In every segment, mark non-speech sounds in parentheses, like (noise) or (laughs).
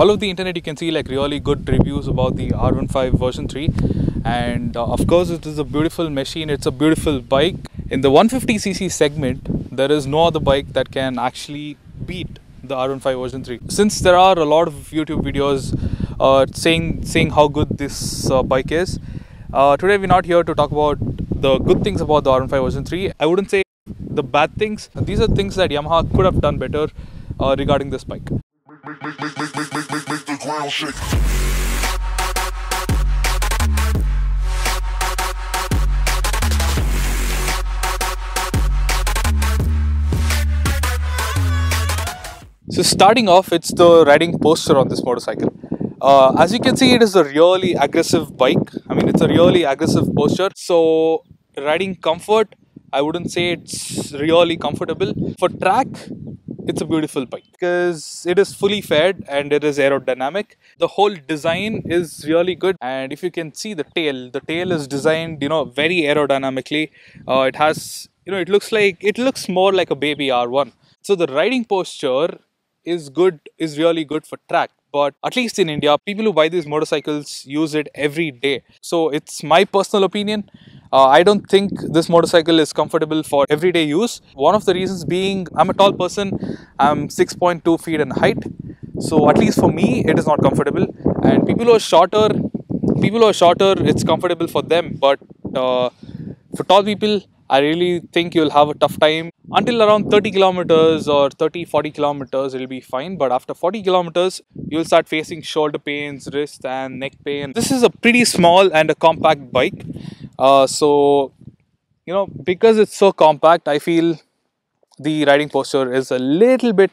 all of the internet you can see like really good reviews about the R15 version 3 and uh, of course it is a beautiful machine. It's a beautiful bike. In the 150cc segment there is no other bike that can actually beat the R15 version 3 since there are a lot of YouTube videos uh, saying saying how good this uh, bike is uh, today we're not here to talk about the good things about the R15 version 3 I wouldn't say the bad things. These are things that Yamaha could have done better uh, regarding this bike shake. So starting off, it's the riding posture on this motorcycle. Uh, as you can see, it is a really aggressive bike. I mean, it's a really aggressive posture. So riding comfort, I wouldn't say it's really comfortable. For track, it's a beautiful bike because it is fully fed and it is aerodynamic. The whole design is really good. And if you can see the tail, the tail is designed, you know, very aerodynamically. Uh, it has, you know, it looks like, it looks more like a baby R1. So the riding posture is good is really good for track but at least in india people who buy these motorcycles use it every day so it's my personal opinion uh, i don't think this motorcycle is comfortable for everyday use. One of the reasons being i'm a tall person. I'm 6.2 feet in height. So at least for me it is not comfortable. And people who are shorter people who are shorter it's comfortable for them. But uh, for tall people I really think you'll have a tough time. Until around 30 kilometers or 30 40 kilometers it'll be fine. But after 40 kilometers you'll start facing shoulder pains wrist and neck pain. This is a pretty small and a compact bike uh, so you know because it's so compact I feel the riding posture is a little bit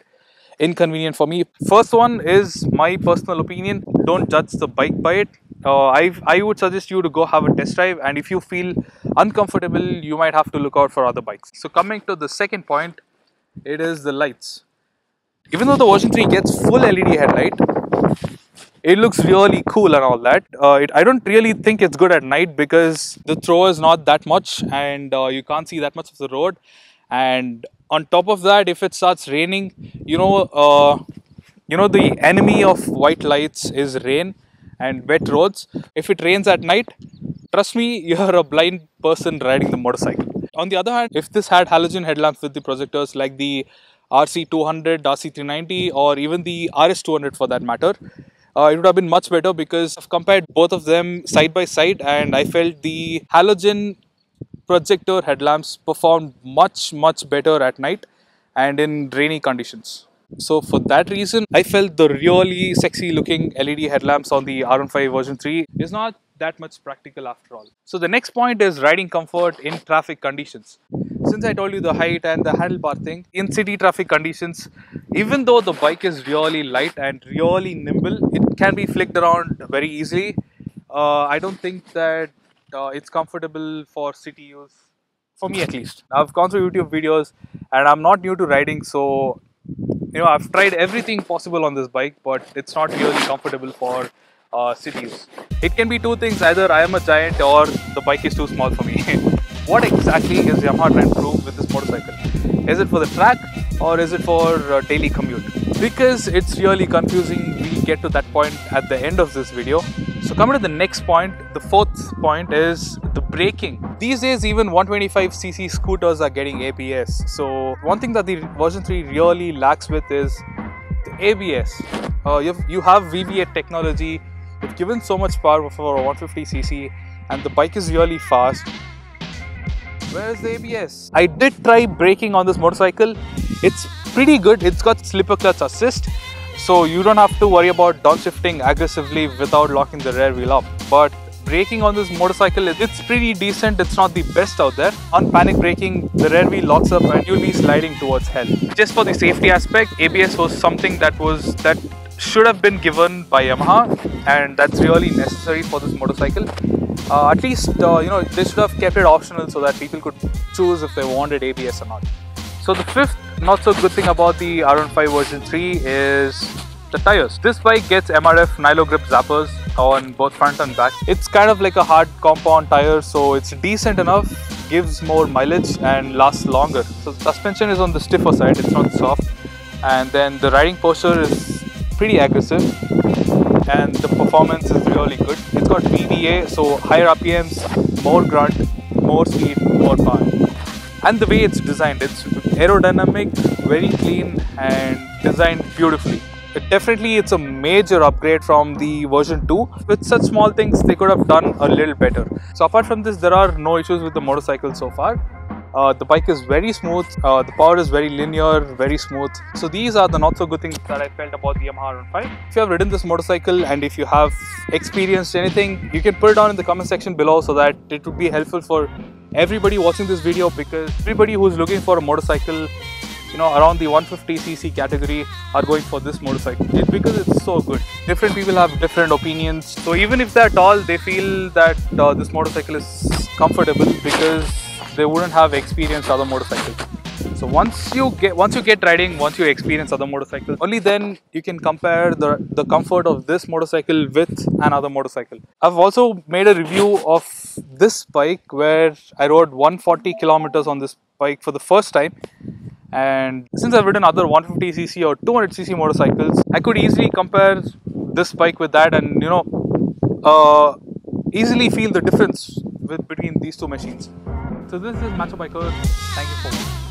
inconvenient for me first one is my personal opinion don't judge the bike by it uh, I, I would suggest you to go have a test drive and if you feel uncomfortable you might have to look out for other bikes. So coming to the second point, it is the lights. Even though the version 3 gets full LED headlight, it looks really cool and all that. Uh, it, I don't really think it's good at night because the throw is not that much and uh, you can't see that much of the road. And on top of that, if it starts raining, you know, uh, you know the enemy of white lights is rain and wet roads. If it rains at night, trust me, (laughs) you're a blind person riding the motorcycle. On the other hand, if this had halogen headlamps with the projectors like the RC200, RC390 or even the RS200 for that matter, uh, it would have been much better because I've compared both of them side by side and I felt the halogen projector headlamps performed much much better at night and in rainy conditions. So for that reason, I felt the really sexy looking LED headlamps on the R15 version 3 is not that much practical after all. So the next point is riding comfort in traffic conditions. Since I told you the height and the handlebar thing, in city traffic conditions, even though the bike is really light and really nimble, it can be flicked around very easily. Uh, I don't think that uh, it's comfortable for city use, for me at least. I've gone through YouTube videos and I'm not new to riding, so you know I've tried everything possible on this bike, but it's not really comfortable for uh, city use. It can be two things: either I am a giant or the bike is too small for me. (laughs) what exactly is Yamaha trying to prove with this motorcycle? Is it for the track or is it for uh, daily commute? Because it's really confusing. We'll get to that point at the end of this video. So coming to the next point, the fourth point is the braking. These days even 125cc scooters are getting ABS. So one thing that the version 3 really lacks with is the ABS. Uh, you, have, you have VVA technology, you've given so much power for a 150cc and the bike is really fast. Where's the ABS? I did try braking on this motorcycle. It's pretty good. It's got slipper clutch assist. So you don't have to worry about downshifting aggressively without locking the rear wheel up. But braking on this motorcycle, it's pretty decent. It's not the best out there. On panic braking, the rear wheel locks up and you'll be sliding towards hell. Just for the safety aspect, ABS was something that was that should have been given by Yamaha and that's really necessary for this motorcycle. Uh, at least, uh, you know, they should have kept it optional so that people could choose if they wanted ABS or not. So the fifth not so good thing about the R15 version 3 is the tires. This bike gets MRF Nylogrip Zappers on both front and back. It's kind of like a hard compound tire so it's decent enough, gives more mileage and lasts longer. So suspension is on the stiffer side, it's not soft. And then the riding posture is pretty aggressive and the performance is really good. It's got VVA, so higher RPMs, more grunt, more speed, more power. And the way it's designed, it's aerodynamic, very clean, and designed beautifully. It definitely, it's a major upgrade from the version 2. With such small things, they could have done a little better. So apart from this, there are no issues with the motorcycle so far. Uh, the bike is very smooth, uh, the power is very linear, very smooth. So these are the not so good things that I felt about the Yamaha R15. If you have ridden this motorcycle and if you have experienced anything, you can put it down in the comment section below so that it would be helpful for everybody watching this video because everybody who's looking for a motorcycle you know around the 150cc category are going for this motorcycle it, because it's so good different people have different opinions so even if they're tall they feel that uh, this motorcycle is comfortable because they wouldn't have experienced other motorcycles. So once you get once you get riding once you experience other motorcycles only then you can compare the the comfort of this motorcycle with another motorcycle. I've also made a review of this bike where i rode 140 kilometers on this bike for the first time. And since I've ridden other 150cc or 200cc motorcycles, I could easily compare this bike with that and you know uh, easily feel the difference with, between these two machines. So this is Macho Biker. Thank you for watching.